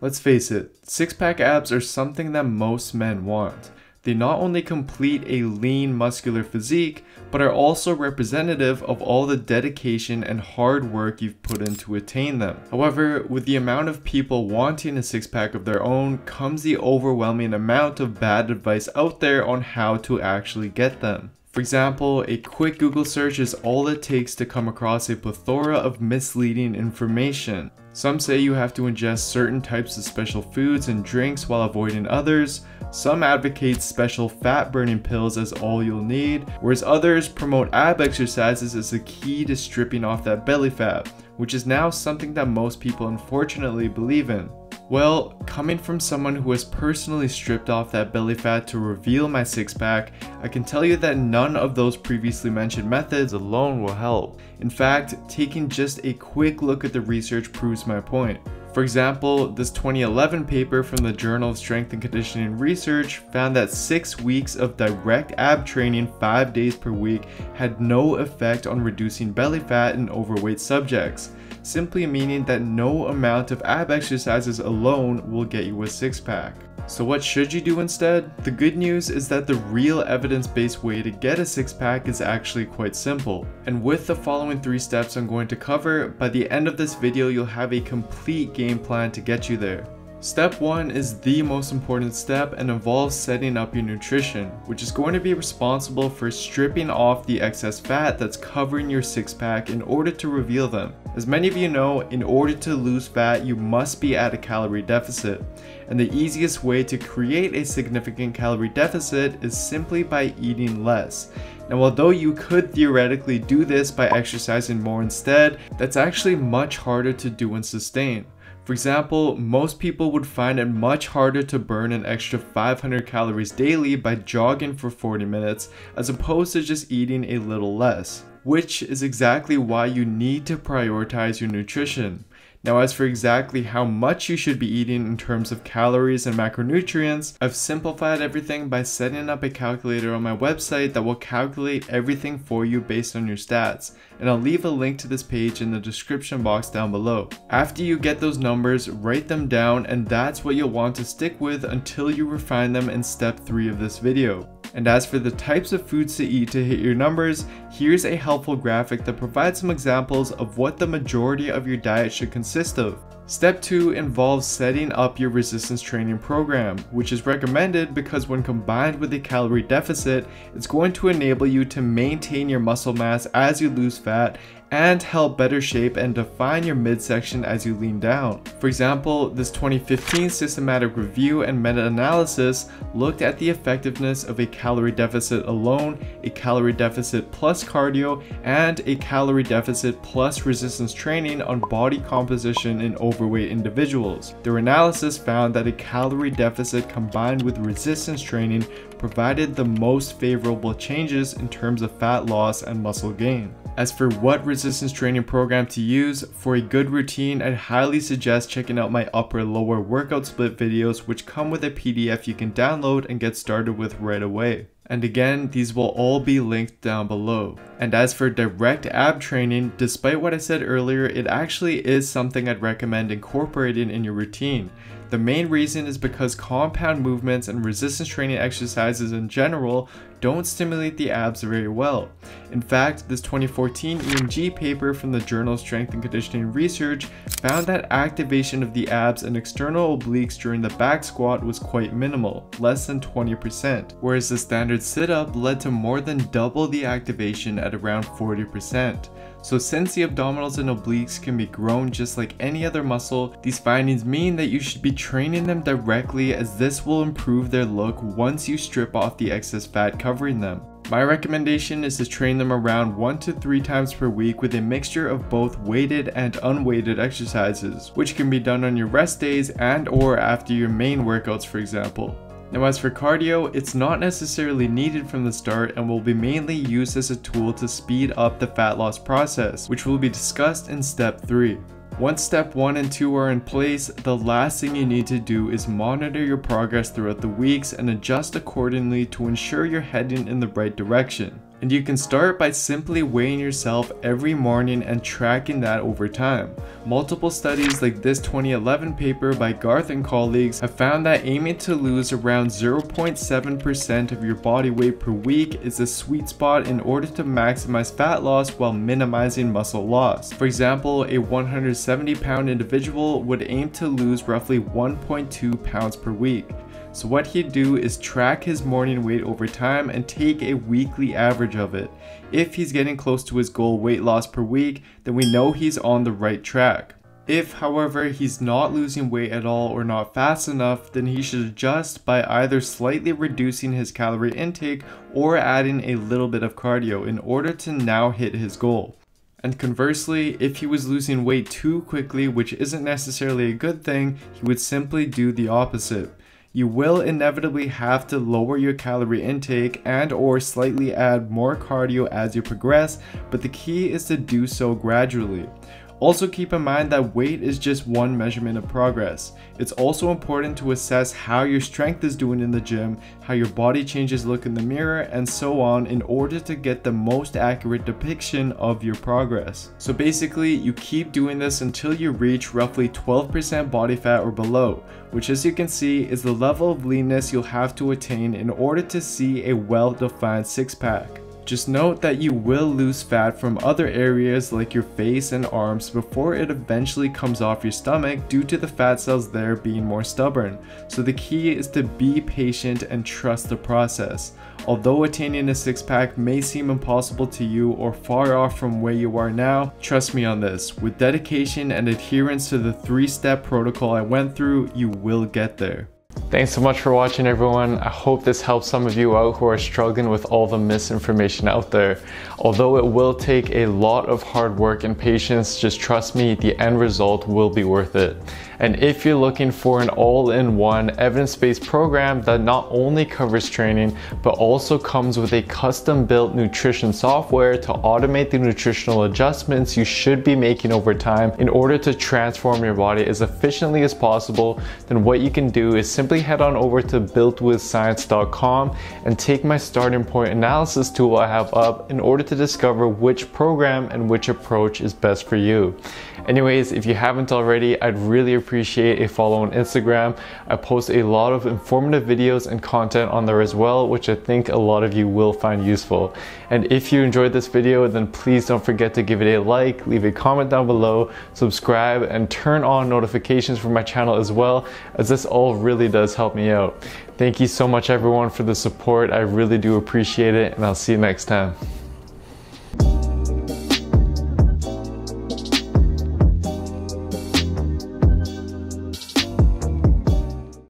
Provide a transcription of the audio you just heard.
Let's face it, six pack abs are something that most men want. They not only complete a lean muscular physique, but are also representative of all the dedication and hard work you've put in to attain them. However, with the amount of people wanting a six pack of their own comes the overwhelming amount of bad advice out there on how to actually get them. For example, a quick Google search is all it takes to come across a plethora of misleading information. Some say you have to ingest certain types of special foods and drinks while avoiding others. Some advocate special fat burning pills as all you'll need, whereas others promote ab exercises as the key to stripping off that belly fat, which is now something that most people unfortunately believe in. Well, coming from someone who has personally stripped off that belly fat to reveal my six pack, I can tell you that none of those previously mentioned methods alone will help. In fact, taking just a quick look at the research proves my point. For example, this 2011 paper from the Journal of Strength and Conditioning Research found that 6 weeks of direct ab training 5 days per week had no effect on reducing belly fat in overweight subjects simply meaning that no amount of ab exercises alone will get you a six pack. So what should you do instead? The good news is that the real evidence-based way to get a six pack is actually quite simple. And with the following three steps I'm going to cover, by the end of this video you'll have a complete game plan to get you there. Step 1 is the most important step and involves setting up your nutrition, which is going to be responsible for stripping off the excess fat that's covering your six pack in order to reveal them. As many of you know, in order to lose fat, you must be at a calorie deficit. And the easiest way to create a significant calorie deficit is simply by eating less. Now although you could theoretically do this by exercising more instead, that's actually much harder to do and sustain. For example, most people would find it much harder to burn an extra 500 calories daily by jogging for 40 minutes as opposed to just eating a little less, which is exactly why you need to prioritize your nutrition. Now as for exactly how much you should be eating in terms of calories and macronutrients, I've simplified everything by setting up a calculator on my website that will calculate everything for you based on your stats, and I'll leave a link to this page in the description box down below. After you get those numbers, write them down and that's what you'll want to stick with until you refine them in step 3 of this video. And as for the types of foods to eat to hit your numbers, here's a helpful graphic that provides some examples of what the majority of your diet should consist of. Step 2 involves setting up your resistance training program, which is recommended because when combined with a calorie deficit, it's going to enable you to maintain your muscle mass as you lose fat and help better shape and define your midsection as you lean down. For example, this 2015 systematic review and meta-analysis looked at the effectiveness of a calorie deficit alone, a calorie deficit plus cardio, and a calorie deficit plus resistance training on body composition in overweight individuals. Their analysis found that a calorie deficit combined with resistance training provided the most favorable changes in terms of fat loss and muscle gain. As for what resistance training program to use, for a good routine, I'd highly suggest checking out my upper lower workout split videos which come with a PDF you can download and get started with right away. And again, these will all be linked down below. And as for direct ab training, despite what I said earlier, it actually is something I'd recommend incorporating in your routine. The main reason is because compound movements and resistance training exercises in general don't stimulate the abs very well. In fact, this 2014 EMG paper from the Journal Strength and Conditioning Research found that activation of the abs and external obliques during the back squat was quite minimal, less than 20%, whereas the standard sit-up led to more than double the activation at around 40%. So since the abdominals and obliques can be grown just like any other muscle, these findings mean that you should be training them directly as this will improve their look once you strip off the excess fat covering them. My recommendation is to train them around 1 to 3 times per week with a mixture of both weighted and unweighted exercises, which can be done on your rest days and or after your main workouts for example. Now as for cardio, it's not necessarily needed from the start and will be mainly used as a tool to speed up the fat loss process, which will be discussed in step 3. Once step 1 and 2 are in place, the last thing you need to do is monitor your progress throughout the weeks and adjust accordingly to ensure you're heading in the right direction. And you can start by simply weighing yourself every morning and tracking that over time. Multiple studies like this 2011 paper by Garthe and colleagues have found that aiming to lose around 0.7% of your body weight per week is a sweet spot in order to maximize fat loss while minimizing muscle loss. For example, a 170 pound individual would aim to lose roughly 1.2 pounds per week. So what he'd do is track his morning weight over time and take a weekly average of it. If he's getting close to his goal weight loss per week, then we know he's on the right track. If, however, he's not losing weight at all or not fast enough, then he should adjust by either slightly reducing his calorie intake or adding a little bit of cardio in order to now hit his goal. And conversely, if he was losing weight too quickly, which isn't necessarily a good thing, he would simply do the opposite you will inevitably have to lower your calorie intake and or slightly add more cardio as you progress, but the key is to do so gradually. Also keep in mind that weight is just one measurement of progress. It's also important to assess how your strength is doing in the gym, how your body changes look in the mirror, and so on in order to get the most accurate depiction of your progress. So basically, you keep doing this until you reach roughly 12% body fat or below, which as you can see is the level of leanness you'll have to attain in order to see a well-defined six pack. Just note that you will lose fat from other areas like your face and arms before it eventually comes off your stomach due to the fat cells there being more stubborn. So the key is to be patient and trust the process. Although attaining a six pack may seem impossible to you or far off from where you are now, trust me on this. With dedication and adherence to the three step protocol I went through, you will get there. Thanks so much for watching everyone. I hope this helps some of you out who are struggling with all the misinformation out there. Although it will take a lot of hard work and patience, just trust me, the end result will be worth it. And if you're looking for an all-in-one evidence-based program that not only covers training, but also comes with a custom-built nutrition software to automate the nutritional adjustments you should be making over time in order to transform your body as efficiently as possible, then what you can do is simply head on over to builtwithscience.com and take my starting point analysis tool I have up in order to discover which program and which approach is best for you. Anyways, if you haven't already, I'd really appreciate a follow on Instagram. I post a lot of informative videos and content on there as well, which I think a lot of you will find useful. And if you enjoyed this video, then please don't forget to give it a like, leave a comment down below, subscribe, and turn on notifications for my channel as well, as this all really does help me out. Thank you so much everyone for the support. I really do appreciate it, and I'll see you next time.